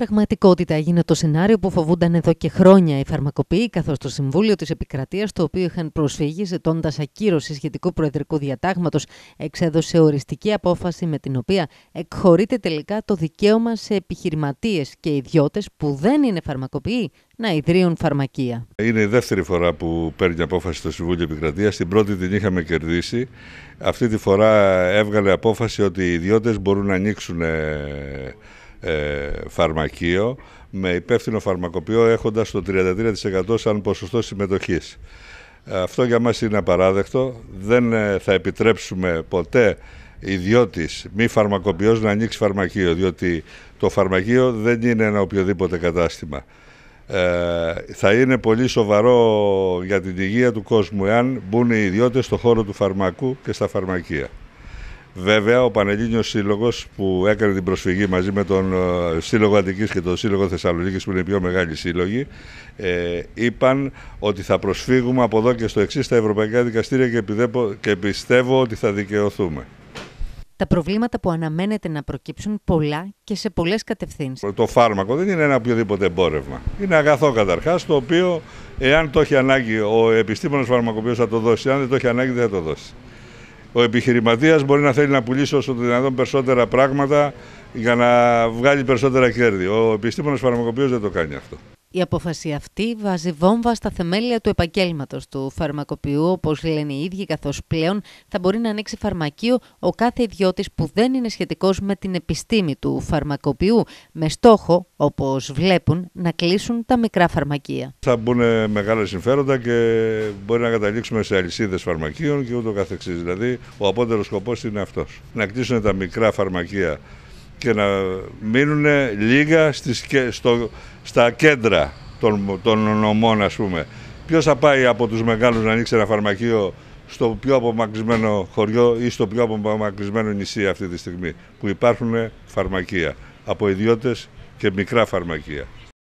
Πραγματικότητα έγινε το σενάριο που φοβούνταν εδώ και χρόνια οι φαρμακοποιοί, καθώς το Συμβούλιο της Επικρατείας, το οποίο είχαν προσφύγει ζητώντας ακύρωση σχετικού προεδρικού διατάγματος, εξέδωσε οριστική απόφαση με την οποία εκχωρείται τελικά το δικαίωμα σε επιχειρηματίες και ιδιώτες που δεν είναι φαρμακοποιοί να ιδρύουν φαρμακεία. Είναι η δεύτερη φορά που παίρνει απόφαση το Συμβούλιο Επικρατείας. Την πρώτη την είχαμε κερδίσει. Αυτή τη φορά έβγαλε απόφαση ότι οι ιδιώτες μπορούν να ανοίξουν ε, ε, φαρμακείο με υπεύθυνο φαρμακοποιό έχοντας το 33% σαν ποσοστό συμμετοχής. Αυτό για μας είναι απαράδεκτο. Δεν ε, θα επιτρέψουμε ποτέ ιδιώτης μη φαρμακοποιός να ανοίξει φαρμακείο, διότι το φαρμακείο δεν είναι ένα οποιοδήποτε κατάστημα. Ε, θα είναι πολύ σοβαρό για την υγεία του κόσμου εάν μπουν οι ιδιώτες στο χώρο του φαρμακού και στα φαρμακεία. Βέβαια, ο Πανελλήνιος Σύλλογος που έκανε την προσφυγή μαζί με τον ε, Σύλλογο Αττικής και τον Σύλλογο Θεσσαλονίκης που είναι οι πιο μεγάλοι σύλλογοι, ε, είπαν ότι θα προσφύγουμε από εδώ και στο εξής στα ευρωπαϊκά δικαστήρια και, και πιστεύω ότι θα δικαιωθούμε. Τα προβλήματα που αναμένεται να προκύψουν πολλά και σε πολλές κατευθύνσεις. Το φάρμακο δεν είναι ένα οποιοδήποτε εμπόρευμα. Είναι αγαθό καταρχάς, το οποίο εάν το έχει ανάγκη ο επιστήμονας φαρμακοποιός θα το δώσει, αν δεν το έχει ανάγκη δεν θα το δώσει ο επιχειρηματίας μπορεί να θέλει να πουλήσει όσο το δυνατόν περισσότερα πράγματα για να βγάλει περισσότερα κέρδη. Ο επιστήμονας φαρμακοποιός δεν το κάνει αυτό. Η απόφαση αυτή βάζει βόμβα στα θεμέλια του επαγγέλματος του φαρμακοποιού, όπως λένε οι ίδιοι, καθώς πλέον θα μπορεί να ανοίξει φαρμακείο ο κάθε ιδιώτης που δεν είναι σχετικός με την επιστήμη του φαρμακοποιού, με στόχο, όπως βλέπουν, να κλείσουν τα μικρά φαρμακεία. Θα μπουν μεγάλα συμφέροντα και μπορεί να καταλήξουμε σε αλυσίδες φαρμακείων και ούτω καθεξής. Δηλαδή, ο απότερος σκοπός είναι αυτός. Να κλείσουν τα μικρά φαρμακεία και να μείνουν λίγα στις, στο, στα κέντρα των, των νομών ας πούμε. Ποιος θα πάει από τους μεγάλους να ανοίξει ένα φαρμακείο στο πιο απομακρυσμένο χωριό ή στο πιο απομακρυσμένο νησί αυτή τη στιγμή που υπάρχουν φαρμακεία από ιδιώτες και μικρά φαρμακεία.